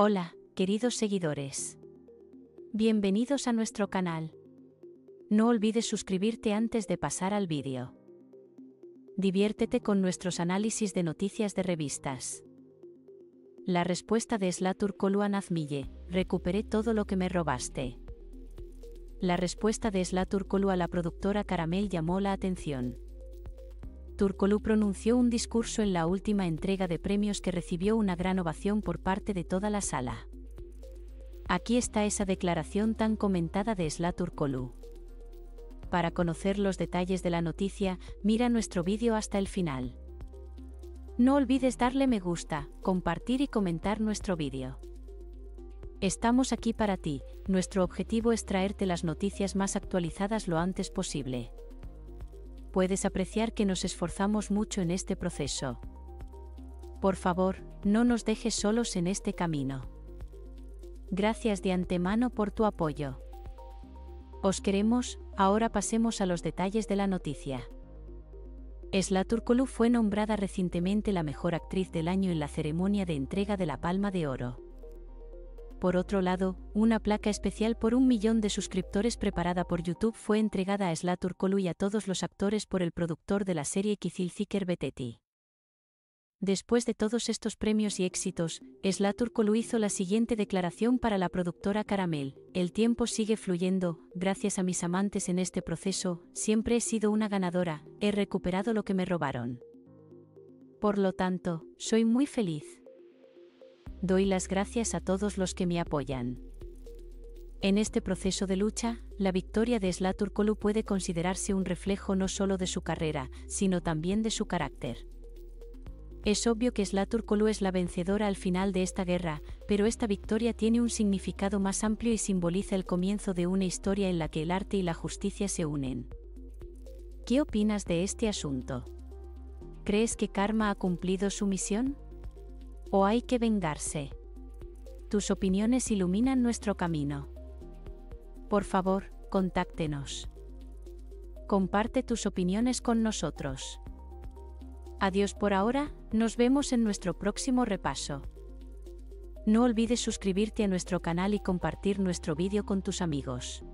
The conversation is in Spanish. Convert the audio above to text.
Hola, queridos seguidores. Bienvenidos a nuestro canal. No olvides suscribirte antes de pasar al vídeo. Diviértete con nuestros análisis de noticias de revistas. La respuesta de Slatur Koluan Azmille, recuperé todo lo que me robaste. La respuesta de Slatur Kolu a la productora Caramel llamó la atención. Turkolu pronunció un discurso en la última entrega de premios que recibió una gran ovación por parte de toda la sala. Aquí está esa declaración tan comentada de Sla Turkolu. Para conocer los detalles de la noticia, mira nuestro vídeo hasta el final. No olvides darle me gusta, compartir y comentar nuestro vídeo. Estamos aquí para ti, nuestro objetivo es traerte las noticias más actualizadas lo antes posible puedes apreciar que nos esforzamos mucho en este proceso. Por favor, no nos dejes solos en este camino. Gracias de antemano por tu apoyo. Os queremos, ahora pasemos a los detalles de la noticia. Esla Turkolu fue nombrada recientemente la mejor actriz del año en la ceremonia de entrega de la Palma de Oro. Por otro lado, una placa especial por un millón de suscriptores preparada por YouTube fue entregada a Slatur Kolu y a todos los actores por el productor de la serie Kizil Zikir Beteti. Después de todos estos premios y éxitos, Slatur Kolu hizo la siguiente declaración para la productora Caramel: El tiempo sigue fluyendo, gracias a mis amantes en este proceso, siempre he sido una ganadora, he recuperado lo que me robaron. Por lo tanto, soy muy feliz. Doy las gracias a todos los que me apoyan. En este proceso de lucha, la victoria de Slatur Kolu puede considerarse un reflejo no solo de su carrera, sino también de su carácter. Es obvio que Slatur Kolu es la vencedora al final de esta guerra, pero esta victoria tiene un significado más amplio y simboliza el comienzo de una historia en la que el arte y la justicia se unen. ¿Qué opinas de este asunto? ¿Crees que Karma ha cumplido su misión? ¿O hay que vengarse? Tus opiniones iluminan nuestro camino. Por favor, contáctenos. Comparte tus opiniones con nosotros. Adiós por ahora, nos vemos en nuestro próximo repaso. No olvides suscribirte a nuestro canal y compartir nuestro vídeo con tus amigos.